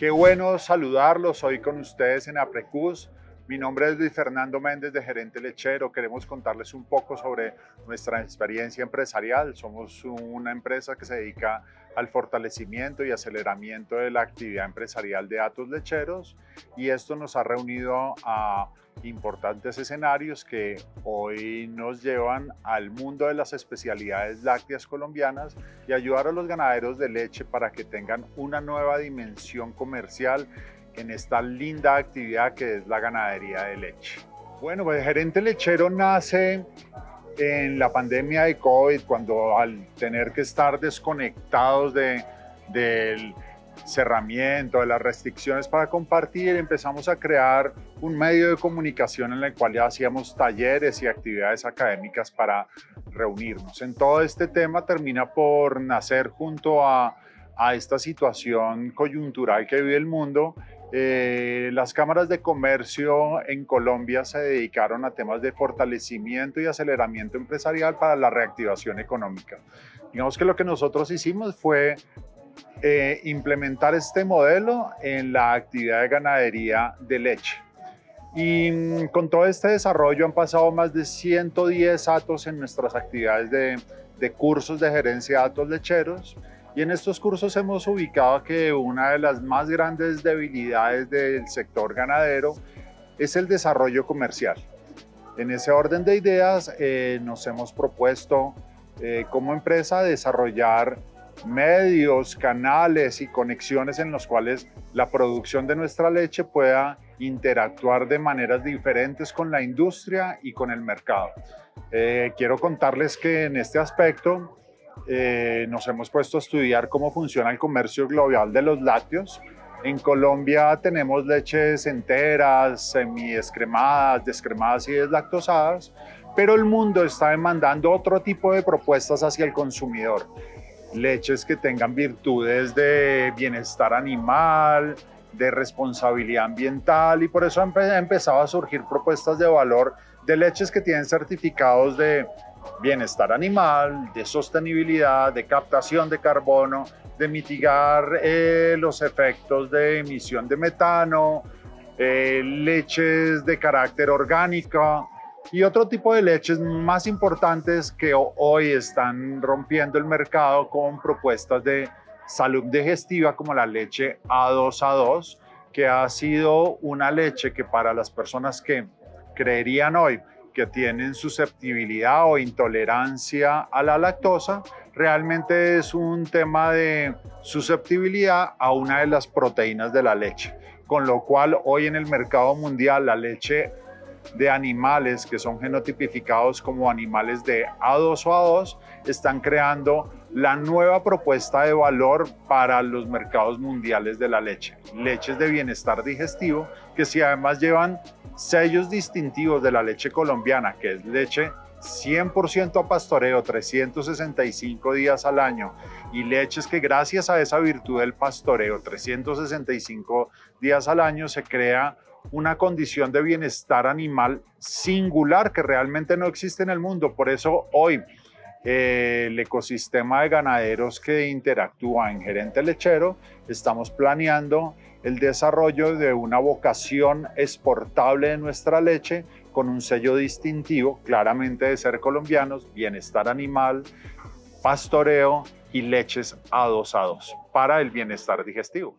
Qué bueno saludarlos hoy con ustedes en Aprecus. Mi nombre es Luis Fernando Méndez de Gerente Lechero. Queremos contarles un poco sobre nuestra experiencia empresarial. Somos una empresa que se dedica al fortalecimiento y aceleramiento de la actividad empresarial de Atos Lecheros y esto nos ha reunido a importantes escenarios que hoy nos llevan al mundo de las especialidades lácteas colombianas y ayudar a los ganaderos de leche para que tengan una nueva dimensión comercial en esta linda actividad que es la ganadería de leche. Bueno, pues el gerente lechero nace en la pandemia de COVID, cuando al tener que estar desconectados de, del cerramiento, de las restricciones para compartir, empezamos a crear un medio de comunicación en el cual ya hacíamos talleres y actividades académicas para reunirnos. En todo este tema termina por nacer junto a esta situación coyuntural que vive el mundo eh, las cámaras de comercio en Colombia se dedicaron a temas de fortalecimiento y aceleramiento empresarial para la reactivación económica. Digamos que lo que nosotros hicimos fue eh, implementar este modelo en la actividad de ganadería de leche. Y mm, con todo este desarrollo han pasado más de 110 atos en nuestras actividades de, de cursos de gerencia de atos lecheros. Y en estos cursos hemos ubicado que una de las más grandes debilidades del sector ganadero es el desarrollo comercial. En ese orden de ideas eh, nos hemos propuesto eh, como empresa desarrollar medios, canales y conexiones en los cuales la producción de nuestra leche pueda interactuar de maneras diferentes con la industria y con el mercado. Eh, quiero contarles que en este aspecto eh, nos hemos puesto a estudiar cómo funciona el comercio global de los lácteos. En Colombia tenemos leches enteras, semi-descremadas, descremadas y deslactosadas, pero el mundo está demandando otro tipo de propuestas hacia el consumidor. Leches que tengan virtudes de bienestar animal, de responsabilidad ambiental y por eso han empezado a surgir propuestas de valor de leches que tienen certificados de bienestar animal, de sostenibilidad, de captación de carbono, de mitigar eh, los efectos de emisión de metano, eh, leches de carácter orgánico y otro tipo de leches más importantes que hoy están rompiendo el mercado con propuestas de salud digestiva como la leche A2A2, que ha sido una leche que para las personas que creerían hoy tienen susceptibilidad o intolerancia a la lactosa, realmente es un tema de susceptibilidad a una de las proteínas de la leche, con lo cual hoy en el mercado mundial la leche de animales que son genotipificados como animales de A2 o A2 están creando la nueva propuesta de valor para los mercados mundiales de la leche. Leches de bienestar digestivo que si además llevan sellos distintivos de la leche colombiana, que es leche 100% a pastoreo, 365 días al año, y leches que gracias a esa virtud del pastoreo, 365 días al año, se crea una condición de bienestar animal singular que realmente no existe en el mundo. Por eso hoy el ecosistema de ganaderos que interactúa en gerente lechero, estamos planeando el desarrollo de una vocación exportable de nuestra leche con un sello distintivo, claramente de ser colombianos, bienestar animal, pastoreo y leches a dos a dos para el bienestar digestivo.